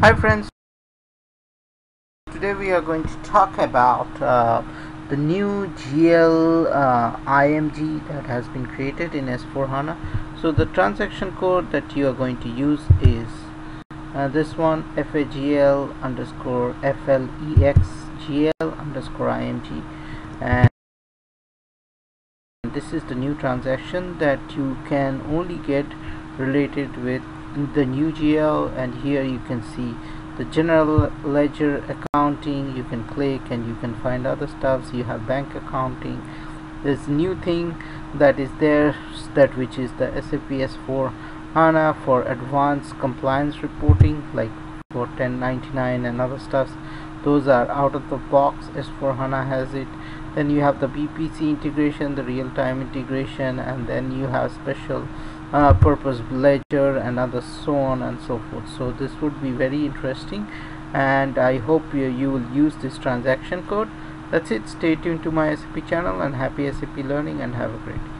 Hi friends, today we are going to talk about uh, the new GL uh, IMG that has been created in S4 HANA. So the transaction code that you are going to use is uh, this one FAGL underscore FLEXGL underscore IMG and this is the new transaction that you can only get related with the new GL and here you can see the general ledger accounting. You can click and you can find other stuffs. You have bank accounting. This new thing that is there that which is the SAP S4 HANA for advanced compliance reporting like for 1099 and other stuffs. Those are out of the box. S4 HANA has it. Then you have the BPC integration the real-time integration and then you have special uh, purpose ledger and other so on and so forth. So this would be very interesting and I hope you, you will use this transaction code. That's it. Stay tuned to my SAP channel and happy SAP learning and have a great day